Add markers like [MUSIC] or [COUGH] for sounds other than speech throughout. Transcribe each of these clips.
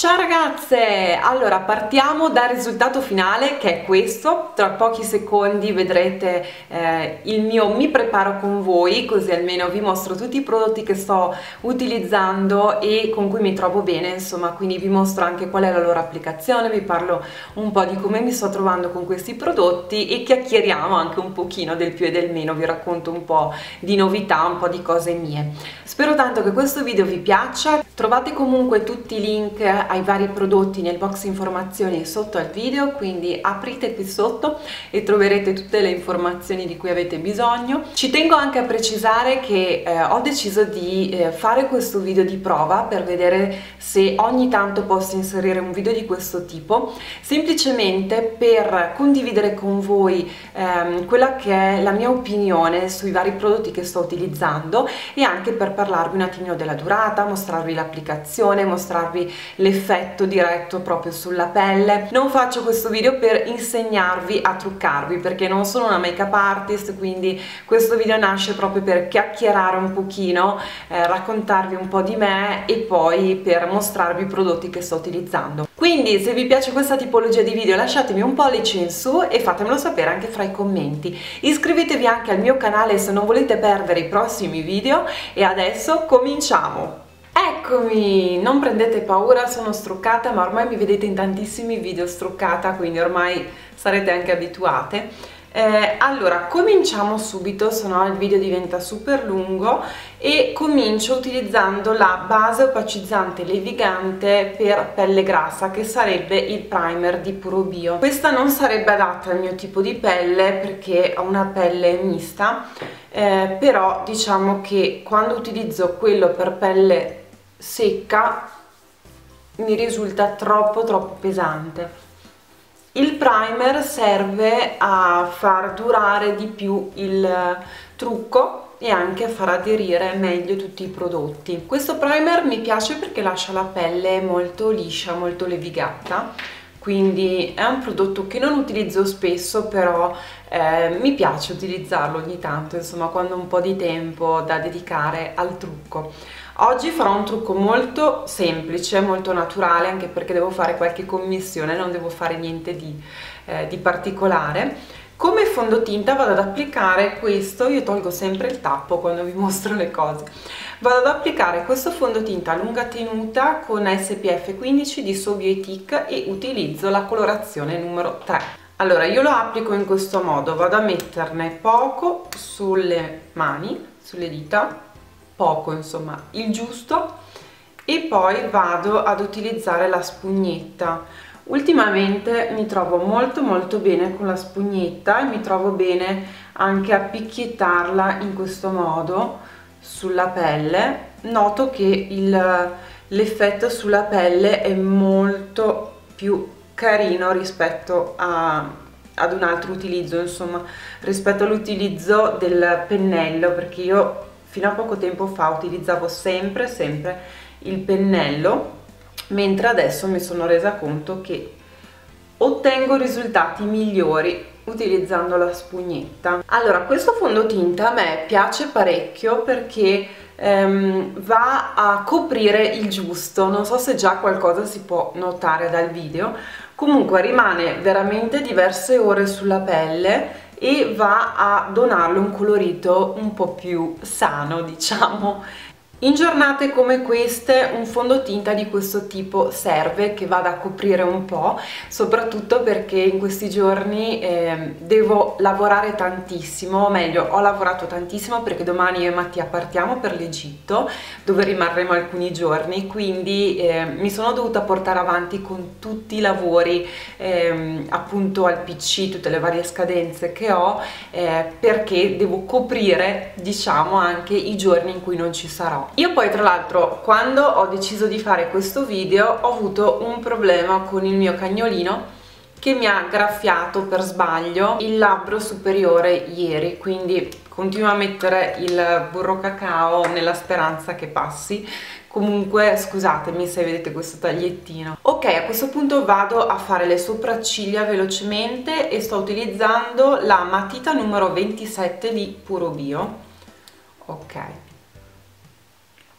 Ciao ragazze! Allora partiamo dal risultato finale che è questo, tra pochi secondi vedrete eh, il mio mi preparo con voi così almeno vi mostro tutti i prodotti che sto utilizzando e con cui mi trovo bene insomma quindi vi mostro anche qual è la loro applicazione, vi parlo un po' di come mi sto trovando con questi prodotti e chiacchieriamo anche un pochino del più e del meno, vi racconto un po' di novità, un po' di cose mie. Spero tanto che questo video vi piaccia, trovate comunque tutti i link ai vari prodotti nel box informazioni sotto al video quindi aprite qui sotto e troverete tutte le informazioni di cui avete bisogno. Ci tengo anche a precisare che eh, ho deciso di eh, fare questo video di prova per vedere se ogni tanto posso inserire un video di questo tipo semplicemente per condividere con voi ehm, quella che è la mia opinione sui vari prodotti che sto utilizzando e anche per parlarvi un attimino della durata mostrarvi l'applicazione mostrarvi l'effetto effetto diretto proprio sulla pelle. Non faccio questo video per insegnarvi a truccarvi perché non sono una make up artist quindi questo video nasce proprio per chiacchierare un pochino eh, raccontarvi un po' di me e poi per mostrarvi i prodotti che sto utilizzando. Quindi se vi piace questa tipologia di video lasciatemi un pollice in su e fatemelo sapere anche fra i commenti. Iscrivetevi anche al mio canale se non volete perdere i prossimi video e adesso cominciamo Eccomi, non prendete paura, sono struccata ma ormai mi vedete in tantissimi video struccata quindi ormai sarete anche abituate. Eh, allora, cominciamo subito, se no il video diventa super lungo e comincio utilizzando la base opacizzante levigante per pelle grassa che sarebbe il primer di Puro Bio. Questa non sarebbe adatta al mio tipo di pelle perché ho una pelle mista, eh, però diciamo che quando utilizzo quello per pelle secca mi risulta troppo troppo pesante. Il primer serve a far durare di più il trucco e anche a far aderire meglio tutti i prodotti. Questo primer mi piace perché lascia la pelle molto liscia molto levigata. Quindi è un prodotto che non utilizzo spesso però eh, mi piace utilizzarlo ogni tanto insomma quando ho un po' di tempo da dedicare al trucco Oggi farò un trucco molto semplice, molto naturale, anche perché devo fare qualche commissione, non devo fare niente di, eh, di particolare. Come fondotinta vado ad applicare questo, io tolgo sempre il tappo quando vi [LAUGHS] mostro le cose, vado ad applicare questo fondotinta a lunga tenuta con SPF 15 di So Bioetic e utilizzo la colorazione numero 3. Allora io lo applico in questo modo, vado a metterne poco sulle mani, sulle dita, poco insomma il giusto. E poi vado ad utilizzare la spugnetta. Ultimamente mi trovo molto molto bene con la spugnetta e mi trovo bene anche a picchiettarla in questo modo sulla pelle. Noto che l'effetto sulla pelle è molto più carino rispetto a, ad un altro utilizzo insomma rispetto all'utilizzo del pennello perché io fino a poco tempo fa utilizzavo sempre sempre il pennello mentre adesso mi sono resa conto che ottengo risultati migliori utilizzando la spugnetta. Allora questo fondotinta a me piace parecchio perché ehm, va a coprire il giusto. Non so se già qualcosa si può notare dal video. Comunque rimane veramente diverse ore sulla pelle e va a donarle un colorito un po' più sano diciamo in giornate come queste un fondotinta di questo tipo serve che vada a coprire un po', soprattutto perché in questi giorni eh, devo lavorare tantissimo, o meglio ho lavorato tantissimo perché domani io e Mattia partiamo per l'Egitto dove rimarremo alcuni giorni, quindi eh, mi sono dovuta portare avanti con tutti i lavori eh, appunto al PC, tutte le varie scadenze che ho eh, perché devo coprire diciamo anche i giorni in cui non ci sarò io poi tra l'altro quando ho deciso di fare questo video ho avuto un problema con il mio cagnolino che mi ha graffiato per sbaglio il labbro superiore ieri quindi continuo a mettere il burro cacao nella speranza che passi. Comunque scusatemi se vedete questo tagliettino. Ok a questo punto vado a fare le sopracciglia velocemente e sto utilizzando la matita numero 27 di Puro Bio. Ok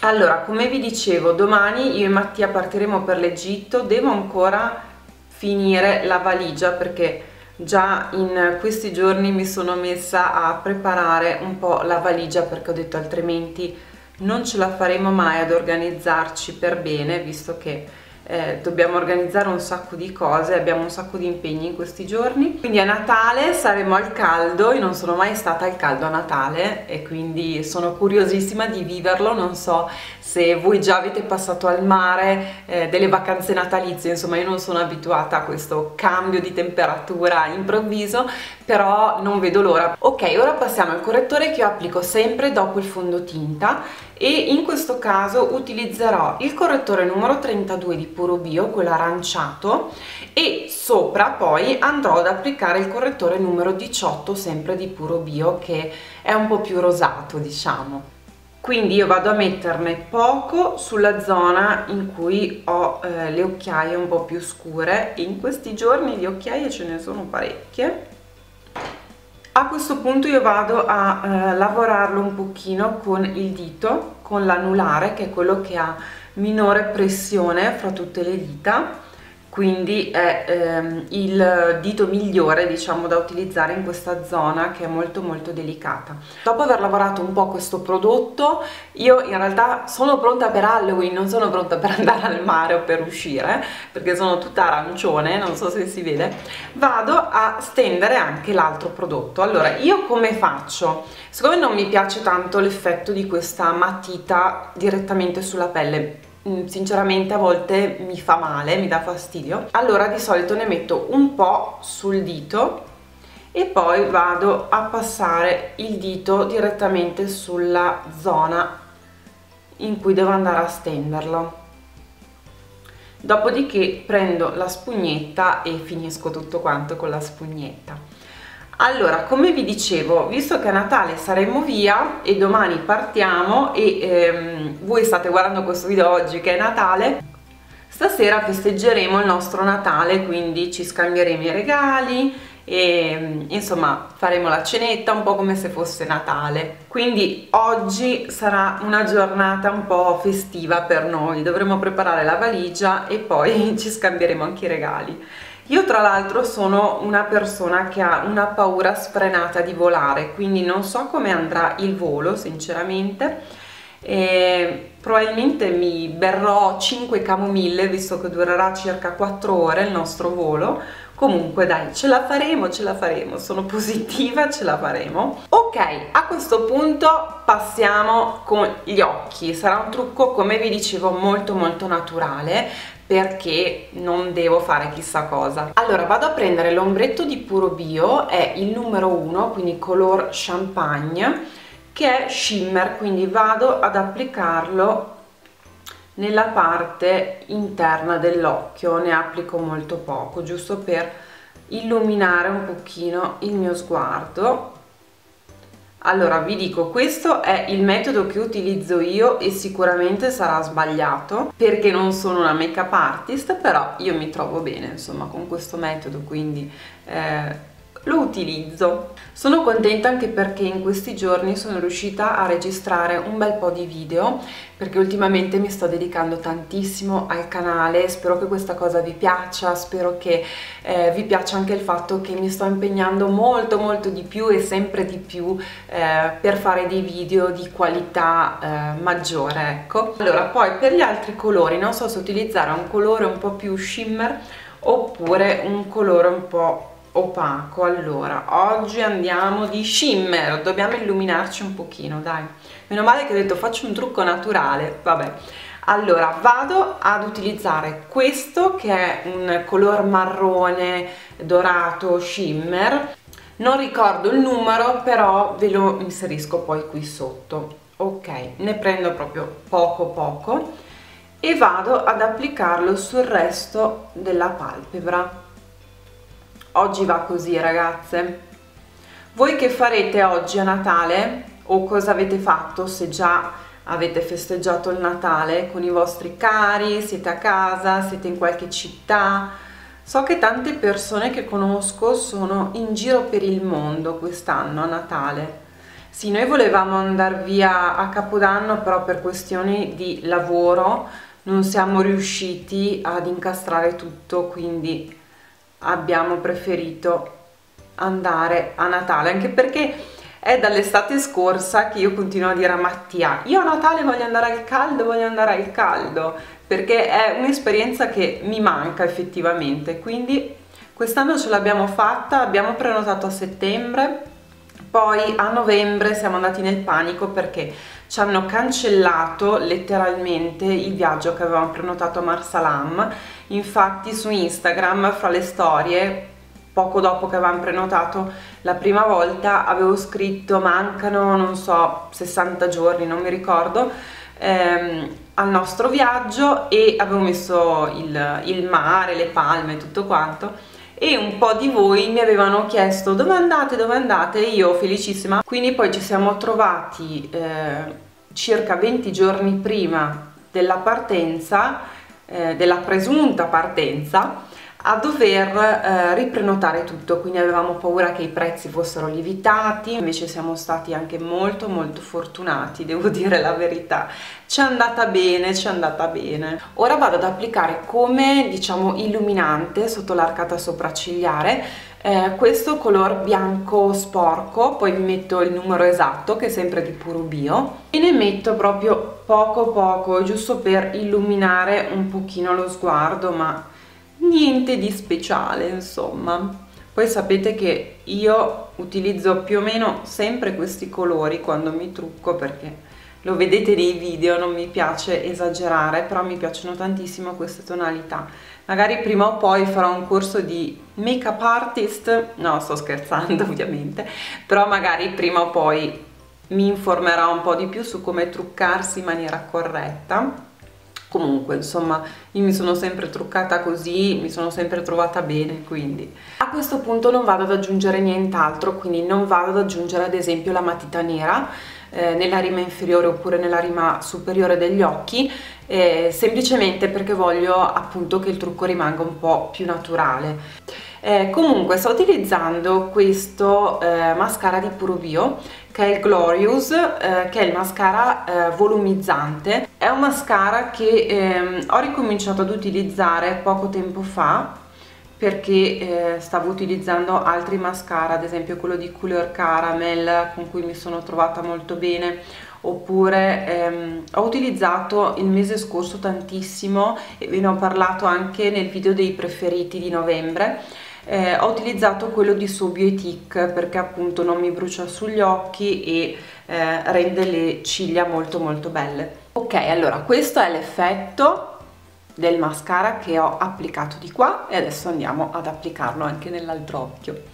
allora come vi dicevo domani io e Mattia partiremo per l'Egitto. Devo ancora finire la valigia perché già in questi giorni mi sono messa a preparare un po' la valigia perché ho detto altrimenti non ce la faremo mai ad organizzarci per bene visto che eh, dobbiamo organizzare un sacco di cose, abbiamo un sacco di impegni in questi giorni. Quindi a Natale saremo al caldo, io non sono mai stata al caldo a Natale e quindi sono curiosissima di viverlo, non so se voi già avete passato al mare eh, delle vacanze natalizie, insomma io non sono abituata a questo cambio di temperatura improvviso, però non vedo l'ora. Ok, ora passiamo al correttore che io applico sempre dopo il fondotinta e in questo caso utilizzerò il correttore numero 32 di Puro Bio, quello aranciato e sopra poi andrò ad applicare il correttore numero 18 sempre di Puro Bio che è un po' più rosato diciamo. Quindi io vado a metterne poco sulla zona in cui ho eh, le occhiaie un po' più scure. In questi giorni di occhiaie ce ne sono parecchie a questo punto io vado a eh, lavorarlo un pochino con il dito con l'anulare che è quello che ha minore pressione fra tutte le dita quindi è ehm, il dito migliore diciamo da utilizzare in questa zona che è molto molto delicata. Dopo aver lavorato un po' questo prodotto io in realtà sono pronta per Halloween non sono pronta per [LAUGHS] andare al mare o per uscire perché sono tutta arancione non so se si vede. Vado a stendere anche l'altro prodotto. Allora io come faccio? Siccome non mi piace tanto l'effetto di questa matita direttamente sulla pelle sinceramente a volte mi fa male, mi dà fastidio. Allora di solito ne metto un po' sul dito e poi vado a passare il dito direttamente sulla zona in cui devo andare a stenderlo. Dopodiché prendo la spugnetta e finisco tutto quanto con la spugnetta allora come vi dicevo visto che a Natale saremo via e domani partiamo e ehm, voi state guardando questo video oggi che è Natale stasera festeggeremo il nostro Natale quindi ci scambieremo i regali e insomma faremo la cenetta un po' come se fosse Natale. Quindi oggi sarà una giornata un po' festiva per noi. Dovremo preparare la valigia e poi [LAUGHS] ci scambieremo anche i regali io tra l'altro sono una persona che ha una paura sfrenata di volare, quindi non so come andrà il volo sinceramente, e probabilmente mi berrò 5 camomille visto che durerà circa 4 ore il nostro volo, comunque dai ce la faremo ce la faremo. Sono positiva ce la faremo ok a questo punto passiamo con gli occhi. Sarà un trucco come vi dicevo molto molto naturale perché non devo fare chissà cosa. Allora vado a prendere l'ombretto di Puro Bio è il numero 1 quindi color champagne che è shimmer quindi vado ad applicarlo nella parte interna dell'occhio. Ne applico molto poco giusto per illuminare un pochino il mio sguardo allora vi dico questo è il metodo che utilizzo io e sicuramente sarà sbagliato perché non sono una make up artist però io mi trovo bene insomma con questo metodo quindi eh, lo utilizzo. Sono contenta anche perché in questi giorni sono riuscita a registrare un bel po' di video perché ultimamente mi sto dedicando tantissimo al canale, spero che questa cosa vi piaccia, spero che eh, vi piaccia anche il fatto che mi sto impegnando molto molto di più e sempre di più eh, per fare dei video di qualità eh, maggiore, ecco. Allora, poi per gli altri colori non so se utilizzare un colore un po' più shimmer oppure un colore un po' opaco. Allora oggi andiamo di shimmer dobbiamo illuminarci un pochino dai. Meno male che ho detto faccio un trucco naturale. Vabbè. Allora vado ad utilizzare questo che è un color marrone dorato shimmer non ricordo il numero però ve lo inserisco poi qui sotto. Ok ne prendo proprio poco poco. E vado ad applicarlo sul resto della palpebra oggi va così ragazze. Voi che farete oggi a Natale o cosa avete fatto se già avete festeggiato il Natale? Con i vostri cari, siete a casa, siete in qualche città? So che tante persone che conosco sono in giro per il mondo quest'anno a Natale. Sì, noi volevamo andare via a Capodanno, però per questioni di lavoro non siamo riusciti ad incastrare tutto, quindi abbiamo preferito andare a Natale, anche perché è dall'estate scorsa che io continuo a dire a Mattia io a Natale voglio andare al caldo, voglio andare al caldo perché è un'esperienza che mi manca effettivamente. Quindi quest'anno ce l'abbiamo fatta, abbiamo prenotato a settembre poi a novembre siamo andati nel panico perché ci hanno cancellato letteralmente il viaggio che avevamo prenotato a Marsalam infatti su Instagram fra le storie poco dopo che avevamo prenotato la prima volta avevo scritto mancano non so 60 giorni non mi ricordo ehm, al nostro viaggio e avevo messo il, il mare, le palme, tutto quanto e un po' di voi mi avevano chiesto dove andate, dove andate? Io felicissima. Quindi poi ci siamo trovati eh, circa 20 giorni prima della partenza eh, della presunta partenza a dover eh, riprenotare tutto, quindi avevamo paura che i prezzi fossero lievitati, invece siamo stati anche molto molto fortunati, [LAUGHS] devo dire la verità. Ci è andata bene, ci è andata bene. Ora vado ad applicare come diciamo illuminante sotto l'arcata sopraccigliare eh, questo color bianco sporco, poi vi metto il numero esatto che è sempre di puro bio e ne metto proprio poco poco, giusto per illuminare un pochino lo sguardo, ma niente di speciale insomma poi sapete che io utilizzo più o meno sempre questi colori quando mi trucco perché lo vedete nei video, non mi piace esagerare, però mi piacciono tantissimo queste tonalità. Magari prima o poi farò un corso di make-up artist, no sto scherzando [LAUGHS] ovviamente, però magari prima o poi mi informerò un po' di più su come truccarsi in maniera corretta comunque insomma io mi sono sempre truccata così mi sono sempre trovata bene quindi. A questo punto non vado ad aggiungere nient'altro quindi non vado ad aggiungere ad esempio la matita nera eh, nella rima inferiore oppure nella rima superiore degli occhi eh, semplicemente perché voglio appunto che il trucco rimanga un po' più naturale eh, comunque sto utilizzando questo eh, mascara di Puro Bio che è il Glorious eh, che è il mascara eh, volumizzante. È un mascara che ehm, ho ricominciato ad utilizzare poco tempo fa perché eh, stavo utilizzando altri mascara ad esempio quello di Couleur Caramel con cui mi sono trovata molto bene. Oppure ehm, ho utilizzato il mese scorso tantissimo e ve ne ho parlato anche nel video dei preferiti di novembre eh, ho utilizzato quello di Sobiotic perché appunto non mi brucia sugli occhi e eh, rende le ciglia molto molto belle. Ok allora questo è l'effetto del mascara che ho applicato di qua e adesso andiamo ad applicarlo anche nell'altro occhio.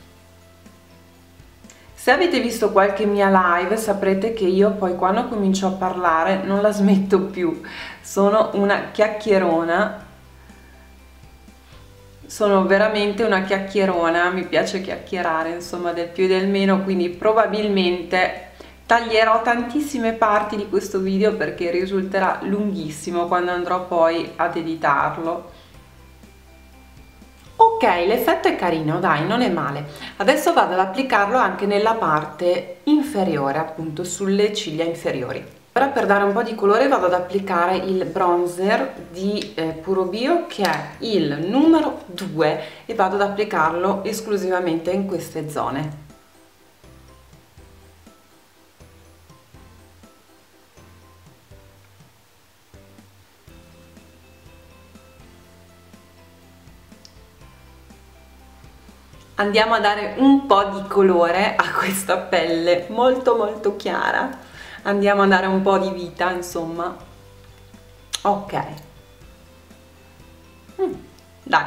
Se avete visto qualche mia live saprete che io poi quando comincio a parlare non la smetto più. Sono una chiacchierona sono veramente una chiacchierona, mi piace chiacchierare insomma del più e del meno, quindi probabilmente taglierò tantissime parti di questo video perché risulterà lunghissimo quando andrò poi ad editarlo. Ok, l'effetto è carino, dai, non è male. Adesso vado ad applicarlo anche nella parte inferiore, appunto sulle ciglia inferiori. Ora per dare un po' di colore vado ad applicare il bronzer di eh, Puro Bio che è il numero 2 e vado ad applicarlo esclusivamente in queste zone. Andiamo a dare un po' di colore a questa pelle molto molto chiara andiamo a dare un po' di vita insomma. Ok. Mm, dai.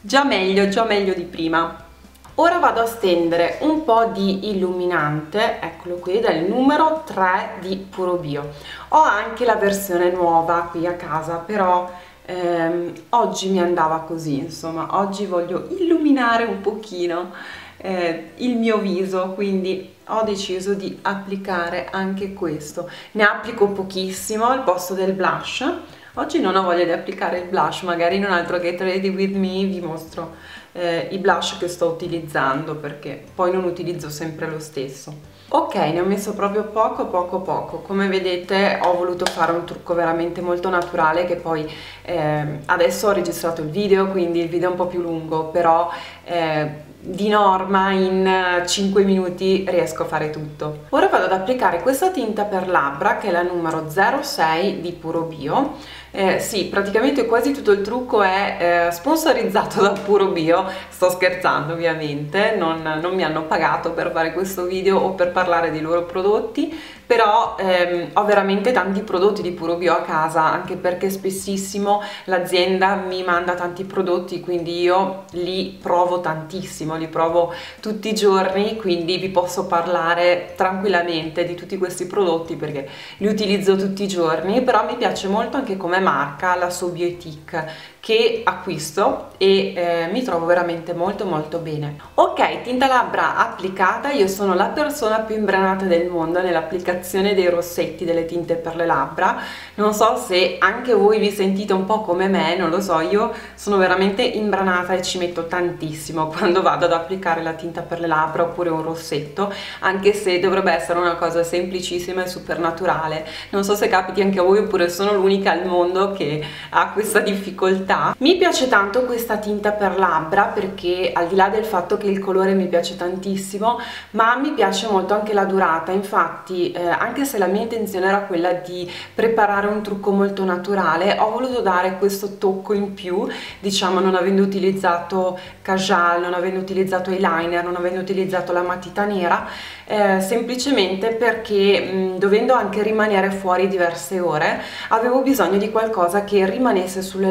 Già meglio già meglio di prima. Ora vado a stendere un po' di illuminante eccolo qui del numero 3 di Puro Bio ho anche la versione nuova qui a casa però ehm, oggi mi andava così insomma oggi voglio illuminare un pochino eh, il mio viso quindi ho deciso di applicare anche questo. Ne applico pochissimo al posto del blush. Oggi non ho voglia di applicare il blush magari in un altro Get Ready With Me vi mostro eh, i blush che sto utilizzando perché poi non utilizzo sempre lo stesso ok ne ho messo proprio poco poco poco come vedete ho voluto fare un trucco veramente molto naturale che poi eh, adesso ho registrato il video quindi il video è un po' più lungo però eh, di norma in 5 minuti riesco a fare tutto. Ora vado ad applicare questa tinta per labbra che è la numero 06 di Puro Bio eh, sì, praticamente quasi tutto il trucco è eh, sponsorizzato [LAUGHS] da Puro Bio, sto scherzando ovviamente, non, non, mi hanno pagato per fare questo video o per parlare dei loro prodotti, però ehm, ho veramente tanti prodotti di Puro Bio a casa, anche perché spessissimo l'azienda mi manda tanti prodotti, quindi io li provo tantissimo, li provo tutti i giorni, quindi vi posso parlare tranquillamente di tutti questi prodotti perché li utilizzo tutti i giorni, però mi piace molto anche come marca, la Sobiotique, che acquisto e eh, mi trovo veramente molto molto bene. Ok, tinta labbra applicata, io sono la persona più imbranata del mondo nell'applicazione dei rossetti, delle tinte per le labbra, non so se anche voi vi sentite un po' come me, non lo so, io sono veramente imbranata e ci metto tantissimo [LAUGHS] quando vado ad applicare la tinta per le labbra oppure un rossetto, anche se dovrebbe essere una cosa semplicissima e super naturale. Non so se capiti anche a voi oppure sono l'unica al mondo che ha questa difficoltà qualità. Mi piace tanto questa tinta per labbra perché al di là del fatto che il colore mi piace tantissimo, ma mi piace molto anche la durata, infatti eh, anche se la mia intenzione era quella di preparare un trucco molto naturale, ho voluto dare questo tocco in più, diciamo non avendo utilizzato cajal, non avendo utilizzato eyeliner, non avendo utilizzato la matita nera, eh, semplicemente perché mh, dovendo anche rimanere fuori diverse ore, avevo bisogno di qualcosa che rimanesse sulle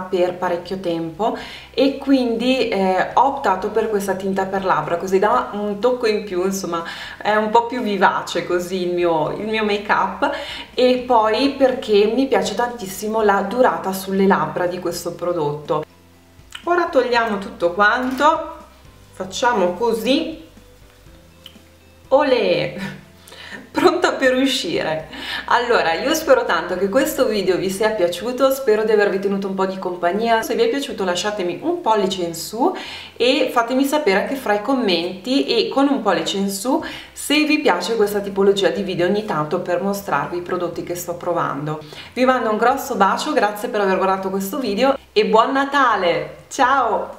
per parecchio tempo e quindi eh, ho optato per questa tinta per labbra così dà un tocco in più insomma è un po' più vivace così il mio, il mio make up e poi perché mi piace tantissimo la durata sulle labbra di questo prodotto. Ora togliamo tutto quanto facciamo così olè pronta per uscire. Allora io spero tanto che questo video vi sia piaciuto spero di avervi tenuto un po' di compagnia. Se vi è piaciuto lasciatemi un pollice in su e fatemi sapere anche fra i commenti e con un pollice in su se vi piace questa tipologia di video ogni tanto per mostrarvi i prodotti che sto provando. Vi mando un grosso bacio grazie per aver guardato questo video e buon Natale! Ciao